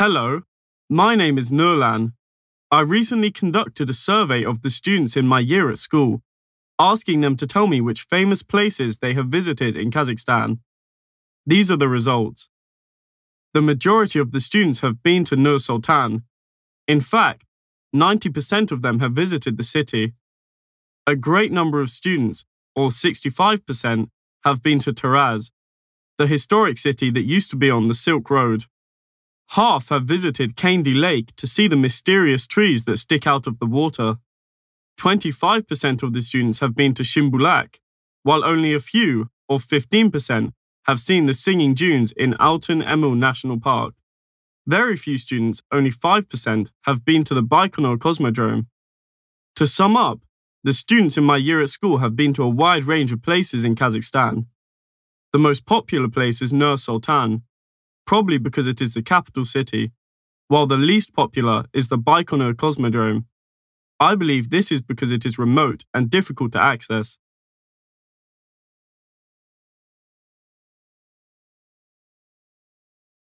Hello, my name is Nurlan. I recently conducted a survey of the students in my year at school, asking them to tell me which famous places they have visited in Kazakhstan. These are the results. The majority of the students have been to Nur Sultan. In fact, 90% of them have visited the city. A great number of students, or 65%, have been to Taraz, the historic city that used to be on the Silk Road. Half have visited Kaindy Lake to see the mysterious trees that stick out of the water. 25% of the students have been to Shimbulak, while only a few, or 15%, have seen the singing dunes in Altyn Emel National Park. Very few students, only 5%, have been to the Baikonur Cosmodrome. To sum up, the students in my year at school have been to a wide range of places in Kazakhstan. The most popular place is Nur Sultan, probably because it is the capital city, while the least popular is the Baikonur Cosmodrome. I believe this is because it is remote and difficult to access.